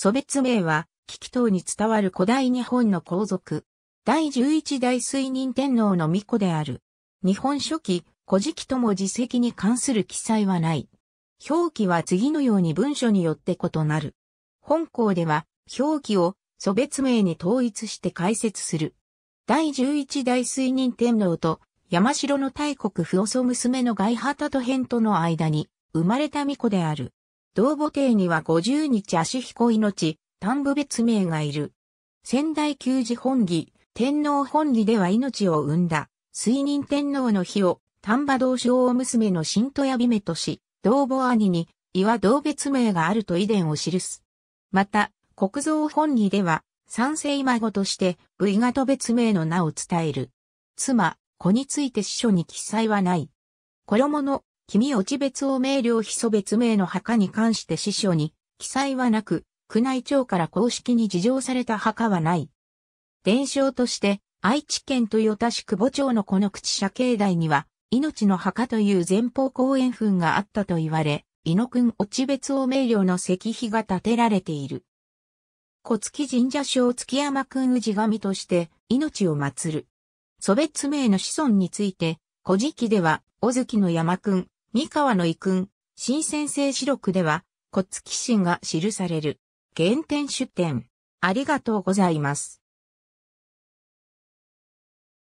祖別名は、危機等に伝わる古代日本の皇族。第十一代水任天皇の巫女である。日本書紀、古事記とも実績に関する記載はない。表記は次のように文書によって異なる。本校では、表記を祖別名に統一して解説する。第十一代水任天皇と山城の大国不遅娘の外畑と辺との間に生まれた巫女である。同母帝には五十日足彦命、丹部別名がいる。仙台旧寺本義、天皇本義では命を生んだ、水任天皇の日を丹波同将娘の新戸谷美目とし、同母兄に、岩同別名があると遺伝を記す。また、国蔵本義では、三世孫として、部位がと別名の名を伝える。妻、子について司書に記載はない。衣の、君落ち別を明瞭秘祖別名の墓に関して司書に記載はなく、宮内庁から公式に事情された墓はない。伝承として、愛知県豊田市久保町のこの口社境内には、命の墓という前方公園墳があったと言われ、伊野くん落ち別を明瞭の石碑が建てられている。小月神社省月山くん氏神として命を祀る。祖別名の子孫について、古事記では、小月の山くん、三河の遺訓、新先生四録では、小月神が記される。原点出典。ありがとうございます。